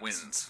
wins.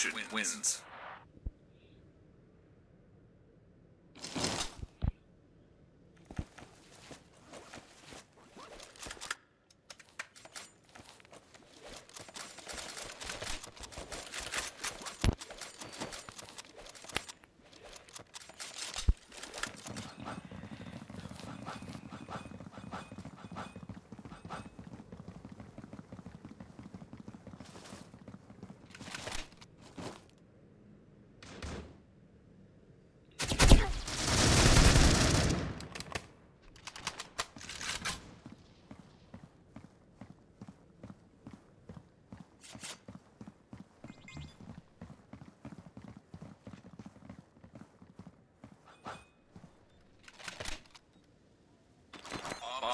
Coalition wins.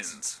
Wins.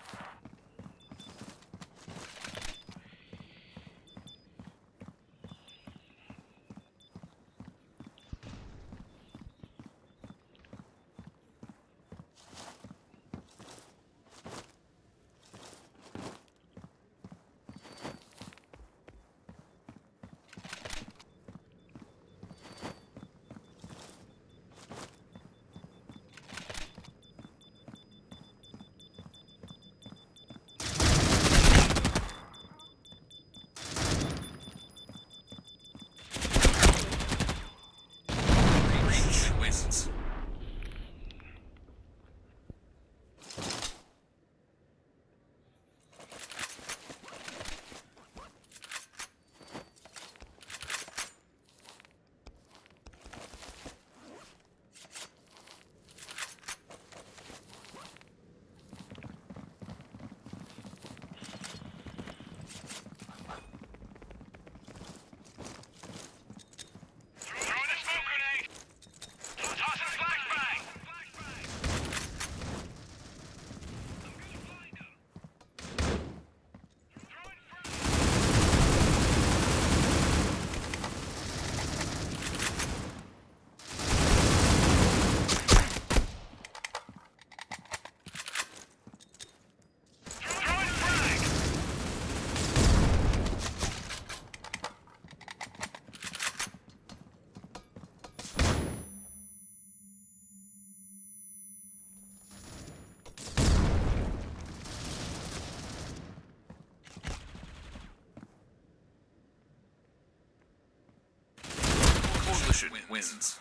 Wins.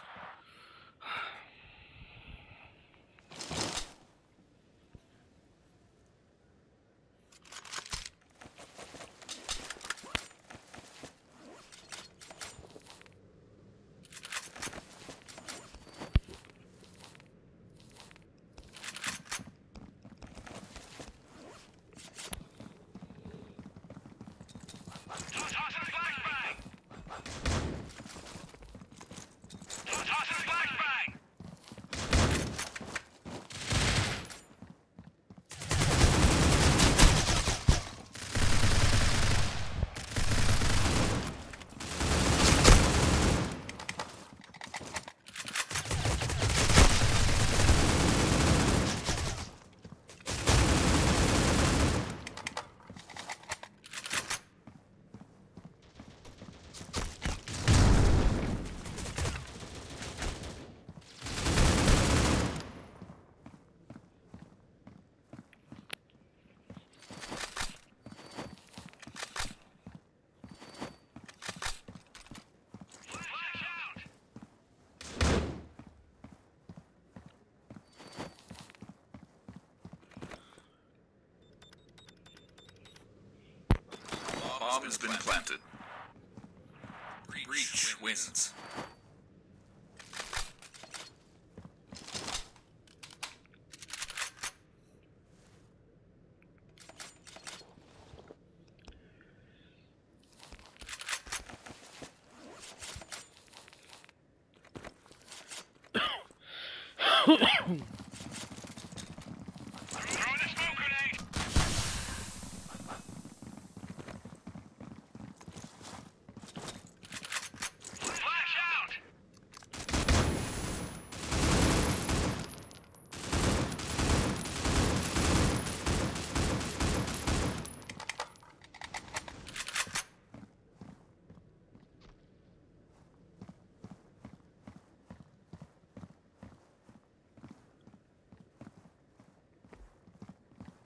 Bomb has been planted. Breach wins.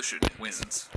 Coalition wins.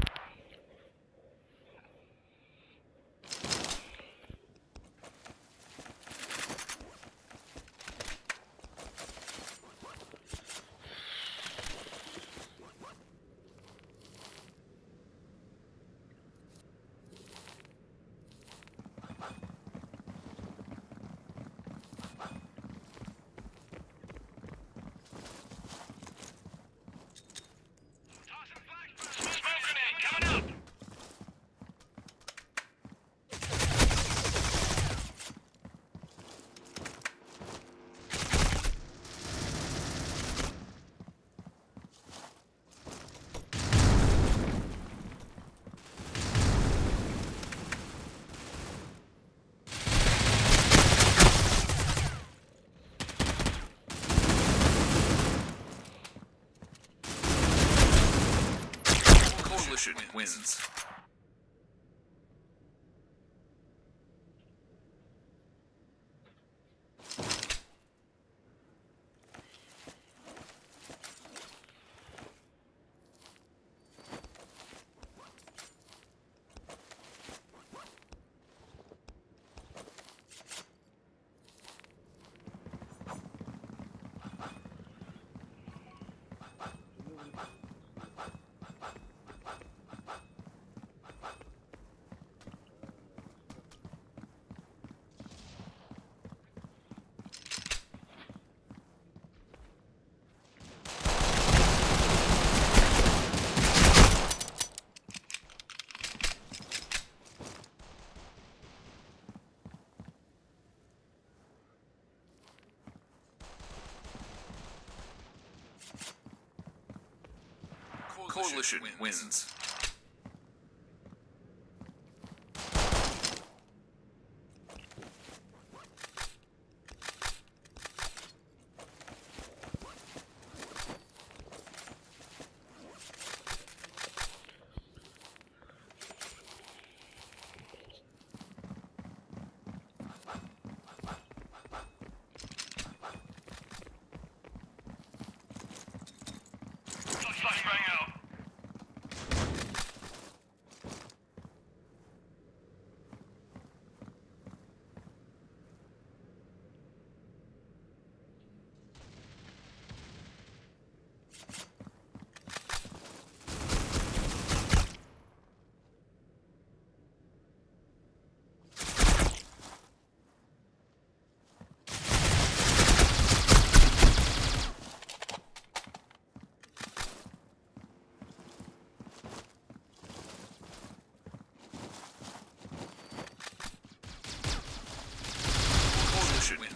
Wins. Coalition wins. Flashbang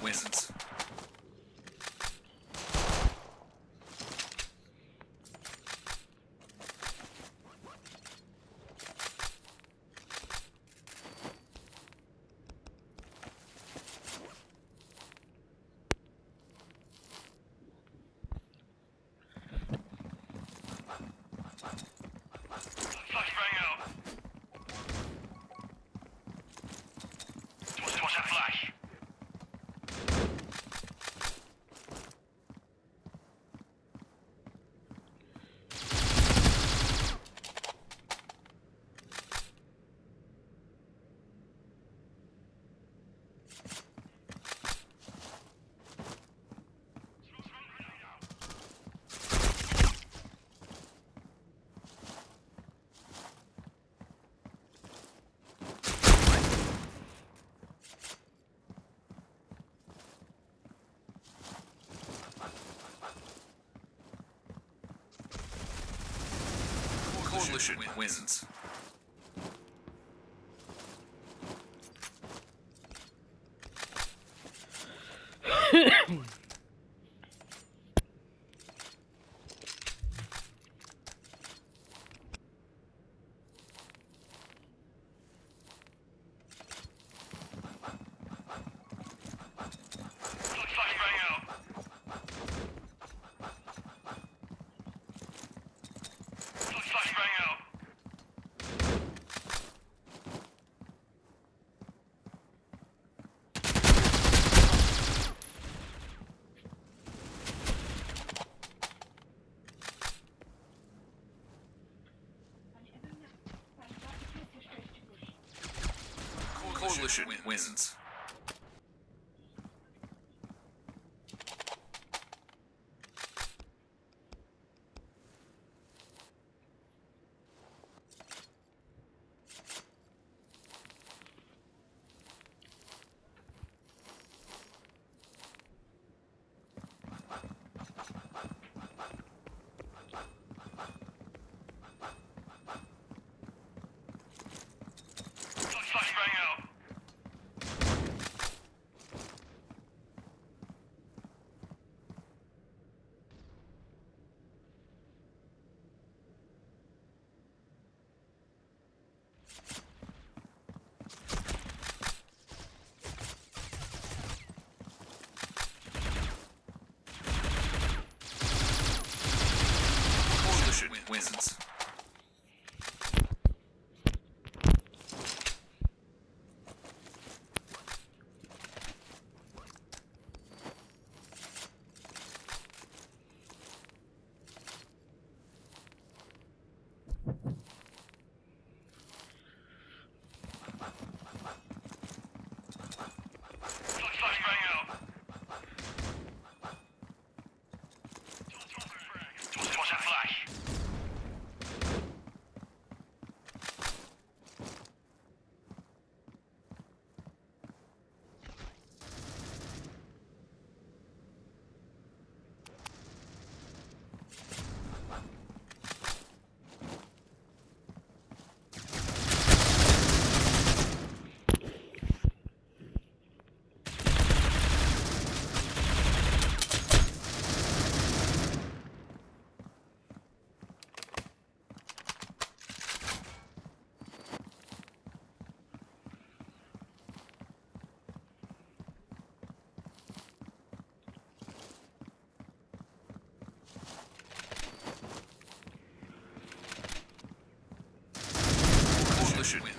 wins. Flashbang! Revolution wins. wins. Revolution wins. wins. wizards.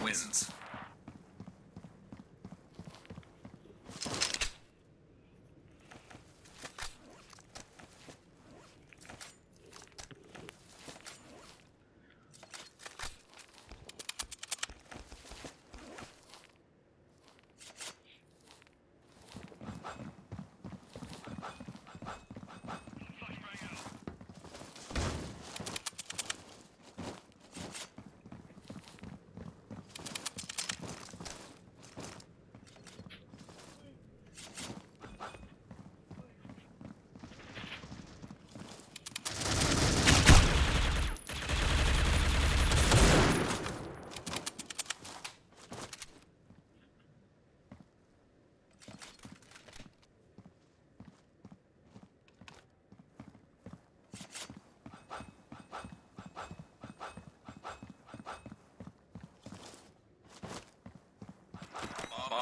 wins.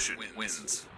Coalition wins.